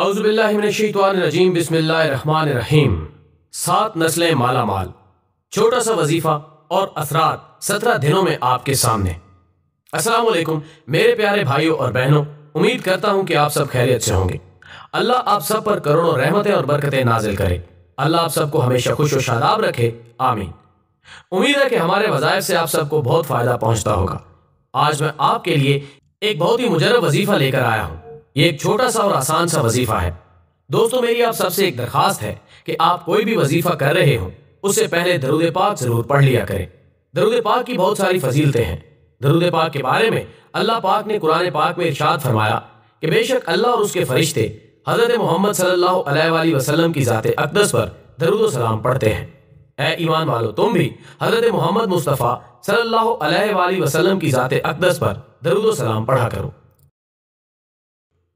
अउज़बिल्लिमिनशैतानिर्रजीम बिस्मिल्लाहिर्रहमानिर्रहीम सात नस्लें माला माल छोटा सा वजीफा और असरात सत्रह दिनों में आपके सामने। अस्सलाम वालेकुम मेरे प्यारे भाइयों और बहनों, उम्मीद करता हूँ कि आप सब खैरियत से होंगे। अल्लाह आप सब पर करोड़ों रहमतें और बरकतें नाजिल करे। अल्लाह आप सबको हमेशा खुश और शादाब रखे। आमीन। उम्मीद है कि हमारे वजायफ से आप सबको बहुत फ़ायदा पहुँचता होगा। आज मैं आपके लिए एक बहुत ही मुजरब वजीफा लेकर आया हूँ। ये एक छोटा सा और आसान सा वजीफा है। दोस्तों, मेरी आप सबसे एक दरखास्त है कि आप कोई भी वजीफा कर रहे हो, उससे पहले दरुद पाक ज़रूर पढ़ लिया करें। दरुद पाक की बहुत सारी फजीलतें हैं। दरुद पाक के बारे में अल्लाह पाक ने कुरान पाक में इरशाद फरमाया कि बेशक अल्लाह और उसके फरिश्ते हज़रत मोहम्मद सल्लल्लाहु अलैहि की ज़ात अकदस पर दरुद सलाम पढ़ते हैं। ए ईमान वालो, तुम भी हज़रत मोहम्मद मुस्तफ़ा सल्लल्लाहु अलैहि की ज़ात अकदस पर दरुद सलाम पढ़ा करो।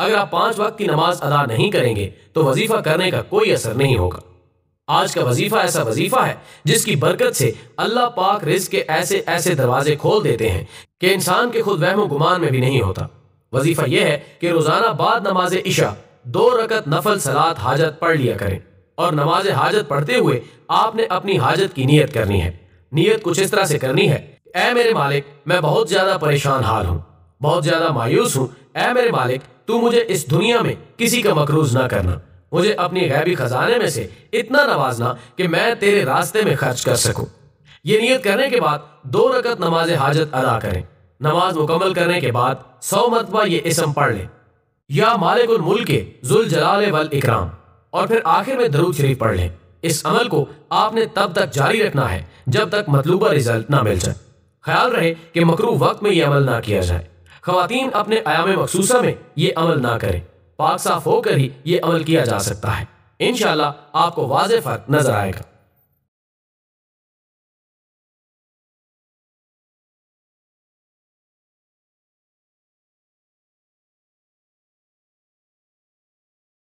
अगर आप पाँच वक्त की नमाज़ अदा नहीं करेंगे तो वजीफा करने का कोई असर नहीं होगा। आज का वजीफा ऐसा वजीफा है, जिसकी बरकत से अल्लाह पाक रिज के ऐसे ऐसे दरवाजे खोल देते हैं कि इंसान के खुद वहम गुमान में भी नहीं होता। वजीफा यह है कि रोज़ाना बाद नमाज़ इशा दो रकत नफल सलात हाजत पढ़ लिया करें और नमाज़ हाजत पढ़ते हुए आपने अपनी हाजत की नीयत करनी है। नीयत कुछ इस तरह से करनी है, ए मेरे मालिक, मैं बहुत ज़्यादा परेशान हाल हूँ, बहुत ज़्यादा मायूस हूँ, ए मेरे मालिक तू मुझे इस दुनिया में किसी का मकरूज ना करना। मुझे अपनी गैबी खजाने में से इतना नवाजना कि मैं तेरे रास्ते में खर्च कर सकूँ। ये नियत करने के बाद दो रकत नमाज़ हाजत अदा करें। नमाज़ मुकम्मल करने के बाद सौ मरतबा ये इसम पढ़ लें। या मालिकुल मुल्क जुल जलाल वल इकराम। और फिर आखिर में दरूद शरीफ पढ़ लें। इस अमल को आपने तब तक जारी रखना है, जब तक मतलूबा रिज़ल्ट ना मिल जाए। ख्याल रहे कि मकरू वक्त में यह अमल ना किया जाए। खातन अपने आयाम मखसूसा में ये अमल ना करें। पाक साफ़ होकर ही ये अमल किया जा सकता है। इनशाला आपको वाज फ़र्क नज़र आएगा।